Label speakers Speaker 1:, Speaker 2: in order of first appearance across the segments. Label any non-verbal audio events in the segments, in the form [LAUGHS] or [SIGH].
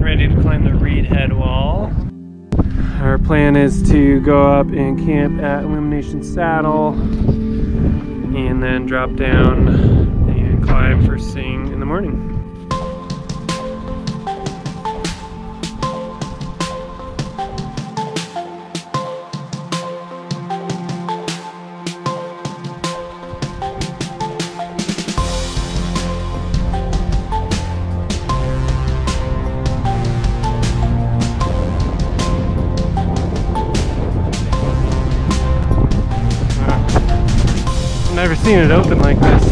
Speaker 1: getting ready to climb the Reid Headwall. Our plan is to go up and camp at Illumination Saddle and then drop down and climb first thing in the morning. Seen it open like this.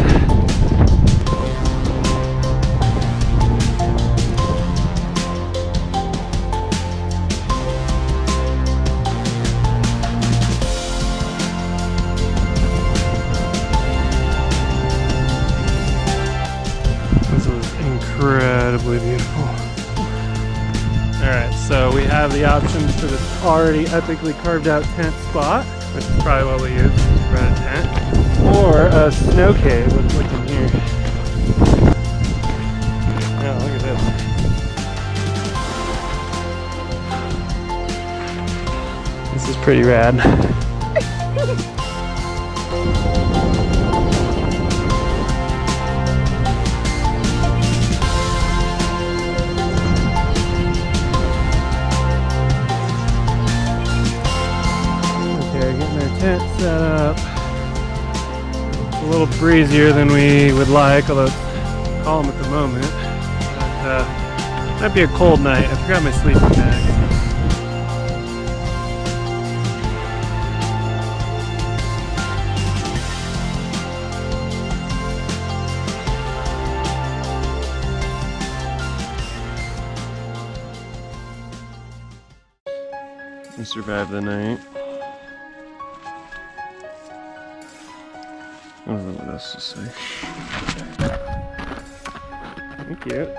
Speaker 1: This is incredibly beautiful. Alright, so we have the options for this already epically carved out tent spot, which is probably what we use for a tent, or a snow cave. Let's look in here. Yeah, look at this. This is pretty rad. [LAUGHS] Okay, getting our tent set up. Little breezier than we would like, although it's calm at the moment. But, uh, might be a cold night. I forgot my sleeping bag. We survived the night. I don't know what else to say. Thank you.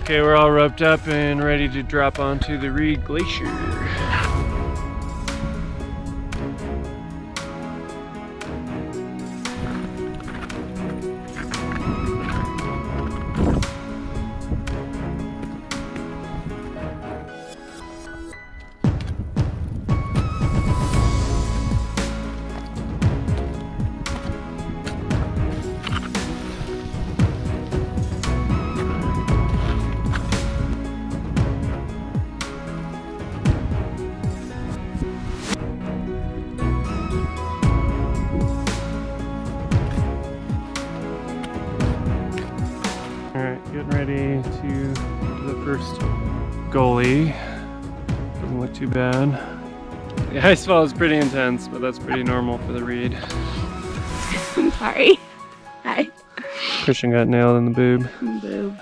Speaker 1: Okay, we're all roped up and ready to drop onto the Reid Glacier. Alright, getting ready to the first gully. Doesn't look too bad. The ice fall is pretty intense, but that's pretty normal for the Reid. [LAUGHS]
Speaker 2: I'm sorry. Hi.
Speaker 1: Christian got nailed in the boob.
Speaker 2: Boob.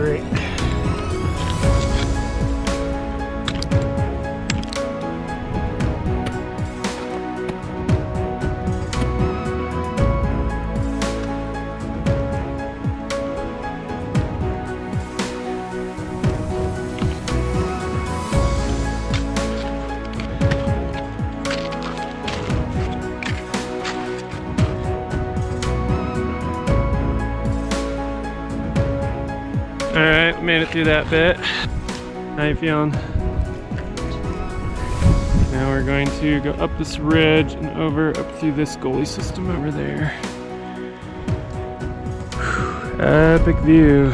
Speaker 1: Great. Through that bit. How you feeling? Now we're going to go up this ridge and over up through this gully system over there. Whew, Epic view.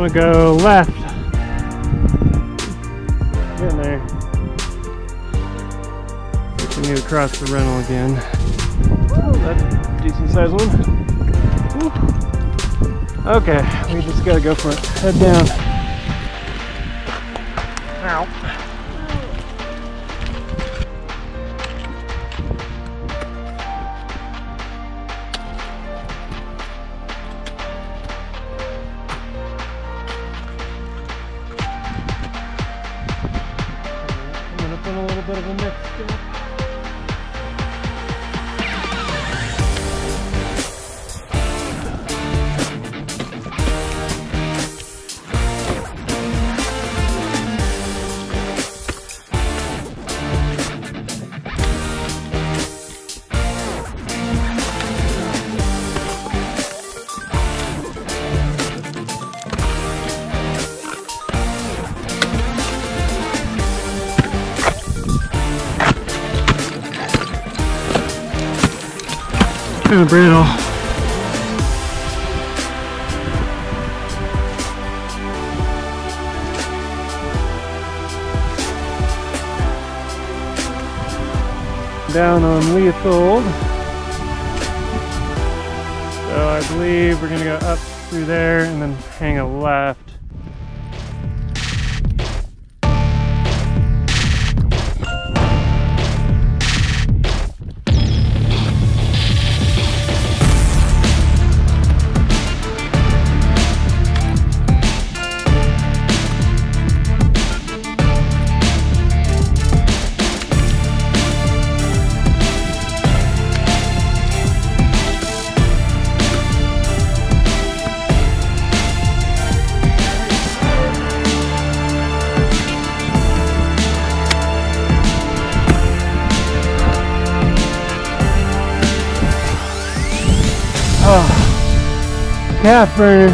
Speaker 1: I'm gonna go left. Getting there. Switching it across the rental again. That's a decent sized one. Woo. Okay, we just gotta go for it. Head down. Ow. Down on Leuthold. So I believe we're gonna go up through there and then hang a left. Oh, calf burner.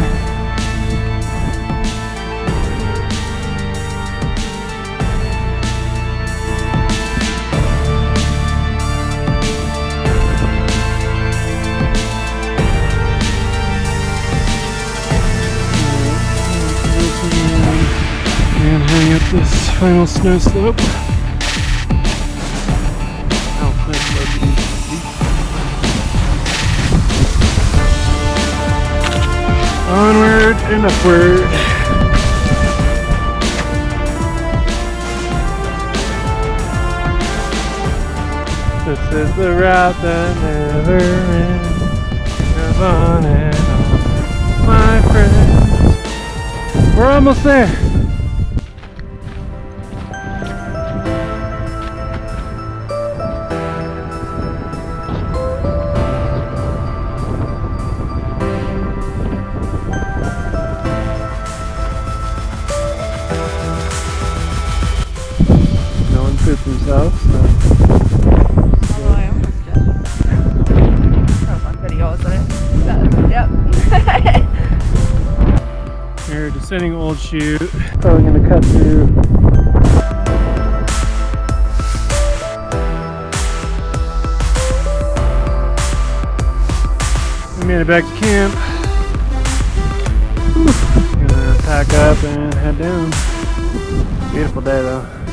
Speaker 1: And up this final snow slope. Onward and upward. This is the route that never ends. Goes on and on, my friends. We're almost there.
Speaker 2: Yep.
Speaker 1: Old Chute. Probably gonna cut through. We made it back to camp. Gonna pack up and head down. Beautiful day though.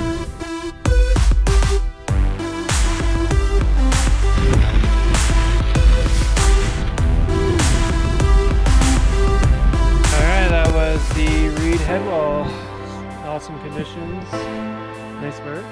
Speaker 1: Reid Headwall. Awesome conditions. Nice work.